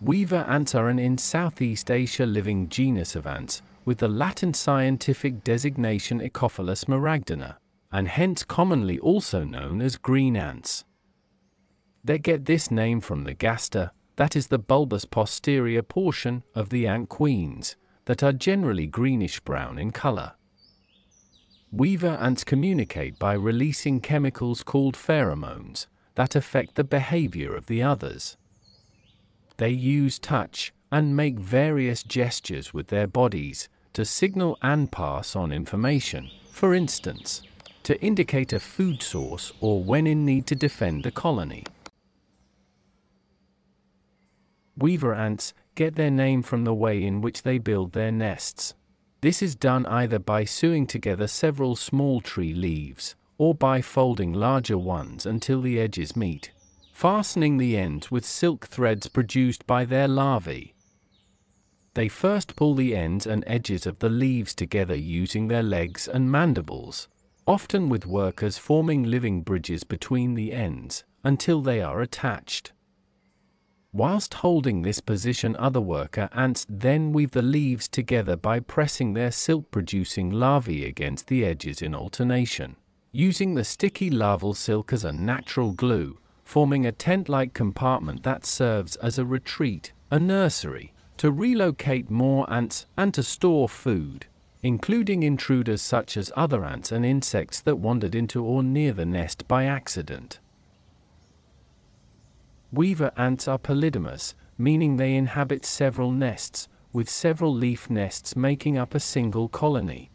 Weaver ants are an in Southeast Asia living genus of ants, with the Latin scientific designation Oecophylla smaragdina, and hence commonly also known as green ants. They get this name from the gaster, that is the bulbous posterior portion of the ant queens, that are generally greenish brown in color. Weaver ants communicate by releasing chemicals called pheromones that affect the behavior of the others. They use touch and make various gestures with their bodies to signal and pass on information, for instance, to indicate a food source or when in need to defend the colony. Weaver ants get their name from the way in which they build their nests. This is done either by sewing together several small tree leaves, or by folding larger ones until the edges meet, fastening the ends with silk threads produced by their larvae. They first pull the ends and edges of the leaves together using their legs and mandibles, often with workers forming living bridges between the ends, until they are attached. Whilst holding this position other worker ants then weave the leaves together by pressing their silk-producing larvae against the edges in alternation, using the sticky larval silk as a natural glue, forming a tent-like compartment that serves as a retreat, a nursery, to relocate more ants and to store food, including intruders such as other ants and insects that wandered into or near the nest by accident. Weaver ants are polygamous, meaning they inhabit several nests, with several leaf nests making up a single colony.